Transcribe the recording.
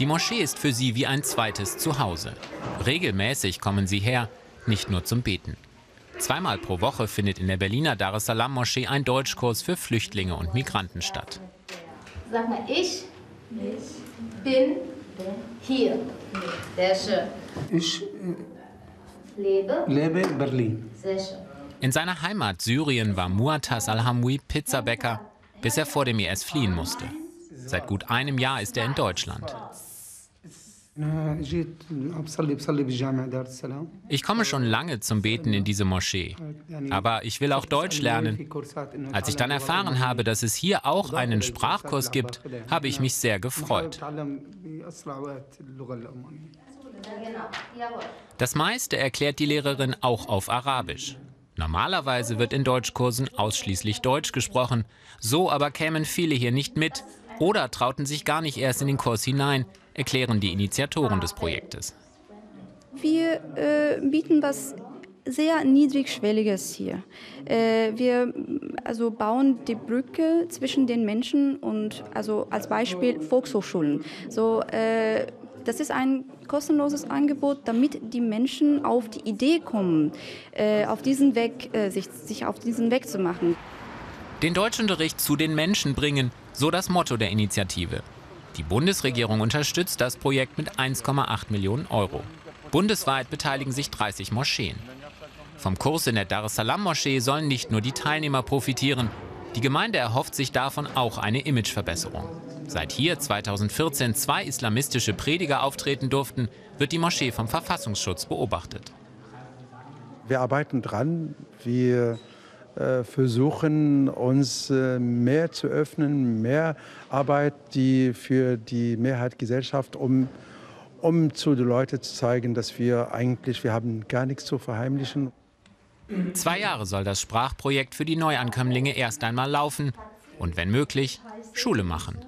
Die Moschee ist für sie wie ein zweites Zuhause. Regelmäßig kommen sie her, nicht nur zum Beten. Zweimal pro Woche findet in der Berliner Dar es Salaam Moschee ein Deutschkurs für Flüchtlinge und Migranten statt. Sag mal, ich bin hier. Sehr schön. Ich Lebe. lebe in Berlin. Sehr schön. In seiner Heimat Syrien war Muatas al-Hamwi Pizzabäcker, bis er vor dem IS fliehen musste. Seit gut einem Jahr ist er in Deutschland. Ich komme schon lange zum Beten in diese Moschee, aber ich will auch Deutsch lernen. Als ich dann erfahren habe, dass es hier auch einen Sprachkurs gibt, habe ich mich sehr gefreut. Das meiste erklärt die Lehrerin auch auf Arabisch. Normalerweise wird in Deutschkursen ausschließlich Deutsch gesprochen, so aber kämen viele hier nicht mit oder trauten sich gar nicht erst in den Kurs hinein, erklären die Initiatoren des Projektes. Wir äh, bieten was sehr niedrigschwelliges hier. Äh, wir also bauen die Brücke zwischen den Menschen und also als Beispiel Volkshochschulen. So, äh, das ist ein kostenloses Angebot, damit die Menschen auf die Idee kommen, äh, auf diesen Weg, äh, sich, sich auf diesen Weg zu machen. Den Deutschunterricht zu den Menschen bringen, so das Motto der Initiative. Die Bundesregierung unterstützt das Projekt mit 1,8 Millionen Euro. Bundesweit beteiligen sich 30 Moscheen. Vom Kurs in der Dar es Salaam Moschee sollen nicht nur die Teilnehmer profitieren. Die Gemeinde erhofft sich davon auch eine Imageverbesserung. Seit hier 2014 zwei islamistische Prediger auftreten durften, wird die Moschee vom Verfassungsschutz beobachtet. Wir arbeiten dran. Äh, versuchen uns äh, mehr zu öffnen, mehr Arbeit die für die Mehrheitsgesellschaft, um, um zu den Leuten zu zeigen, dass wir eigentlich, wir haben gar nichts zu verheimlichen. Zwei Jahre soll das Sprachprojekt für die Neuankömmlinge erst einmal laufen und wenn möglich Schule machen.